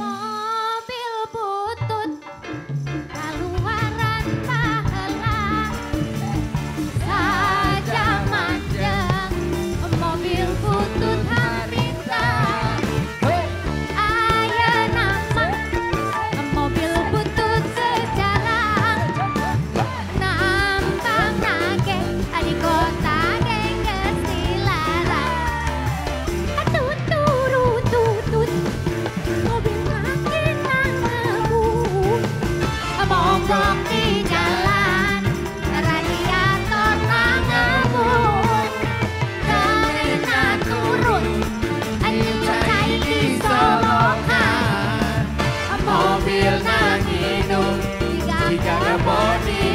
small. body.